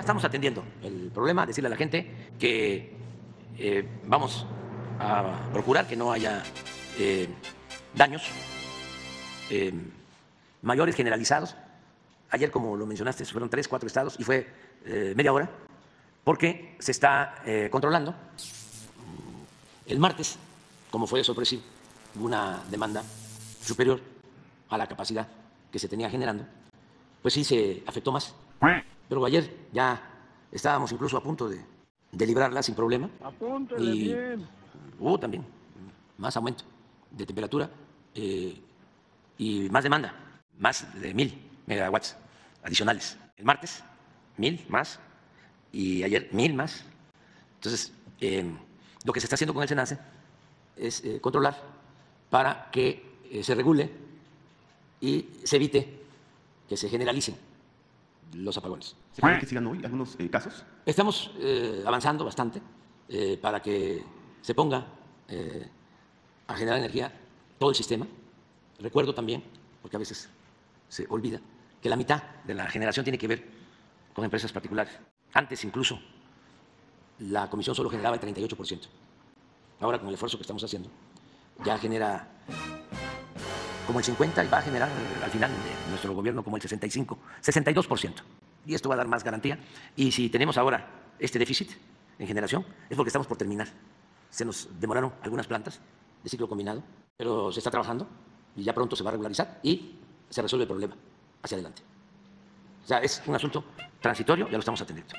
Estamos atendiendo el problema, decirle a la gente que eh, vamos a procurar que no haya eh, daños eh, mayores generalizados. Ayer, como lo mencionaste, fueron tres, cuatro estados y fue media hora, porque se está controlando. El martes, como fue sorpresivo, hubo una demanda superior a la capacidad que se tenía generando, pues sí se afectó más. Pero ayer ya estábamos incluso a punto de, de librarla sin problema. Apúntale Y bien. hubo también más aumento de temperatura eh, y más demanda, más de mil megawatts adicionales. El martes, mil más, y ayer mil más. Entonces, eh, lo que se está haciendo con el SENACE es eh, controlar para que eh, se regule y se evite que se generalicen los apagones. ¿Se que sigan hoy algunos eh, casos? Estamos eh, avanzando bastante eh, para que se ponga a generar energía todo el sistema. Recuerdo también, porque a veces se olvida, que la mitad de la generación tiene que ver con empresas particulares. Antes incluso la comisión solo generaba el 38%. Ahora con el esfuerzo que estamos haciendo ya genera como el 50 y va a generar al final nuestro gobierno como el 65, 62%. Y esto va a dar más garantía. Y si tenemos ahora este déficit en generación, es porque estamos por terminar. Se nos demoraron algunas plantas de ciclo combinado, pero se está trabajando y ya pronto se va a regularizar y se resuelve el problema hacia adelante. O sea, es un asunto transitorio, ya lo estamos atendiendo.